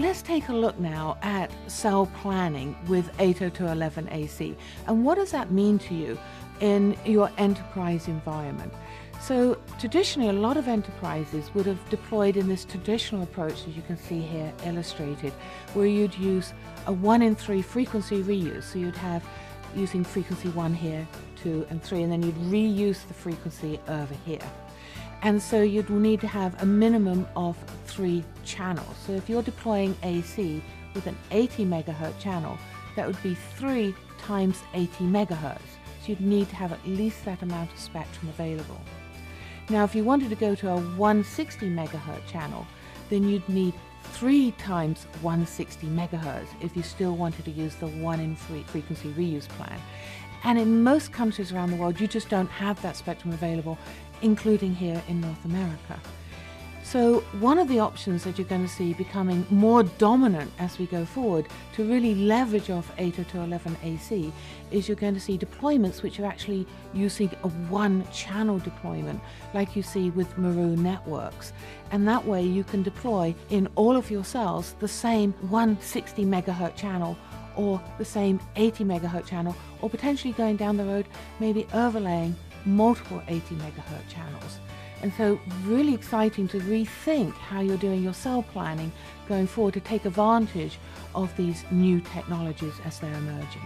let's take a look now at cell planning with 802.11ac. And what does that mean to you in your enterprise environment? So traditionally, a lot of enterprises would have deployed in this traditional approach, as you can see here illustrated, where you'd use a one in three frequency reuse. So you'd have using frequency one here, two, and three, and then you'd reuse the frequency over here. And so you'd need to have a minimum of three channels. So if you're deploying AC with an 80 megahertz channel, that would be three times 80 megahertz. So you'd need to have at least that amount of spectrum available. Now, if you wanted to go to a 160 megahertz channel, then you'd need three times 160 megahertz if you still wanted to use the one in three frequency reuse plan. And in most countries around the world, you just don't have that spectrum available including here in North America. So one of the options that you're going to see becoming more dominant as we go forward to really leverage off 802.11ac is you're going to see deployments which are actually using a one channel deployment like you see with Meru networks. And that way you can deploy in all of your cells the same 160 megahertz channel or the same 80 megahertz channel or potentially going down the road maybe overlaying multiple 80 megahertz channels. And so really exciting to rethink how you're doing your cell planning going forward to take advantage of these new technologies as they're emerging.